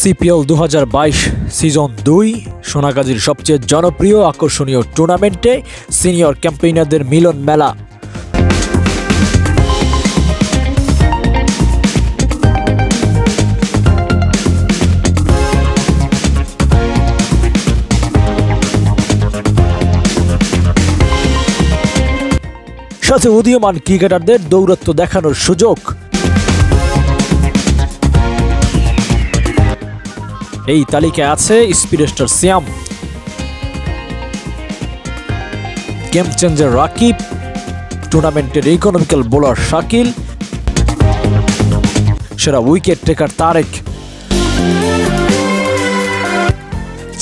CPL দু হাজার বাইশ সিজন দুই, সোনাগাজীর সবচেয়ে জনপ্রিয় আকর্ষণীয় টুর্নামেন্টে সিনিয়র ক্যাম্পেইনারদের মিলন মেলা। সাথে উদীয়মান ক্রিকেটারদের দৌরত্ব দেখানোর সুযোগ। এই তালিকায় আছে speedster Siam, game changer Rakib, টুর্নামেন্টের ইকোনমিক্যাল বোলার শাকিল, সেরা উইকেট টেকার তারেক।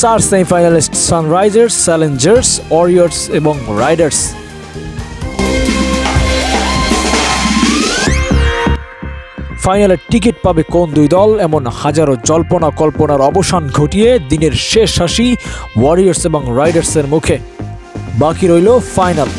চার সেমিফাইনালিস্ট সানরাইজার্স চ্যালেঞ্জার্স ওয়ারিয়ার্স এবং রাইডার্স ফাইনালের টিকিট পাবে কোন দুই দল, এমন হাজারো জল্পনা কল্পনার অবসান ঘটিয়ে দিনের শেষ হাসি ওয়ারিয়ার্স এবং রাইডার্সের মুখে। বাকি রইল ফাইনাল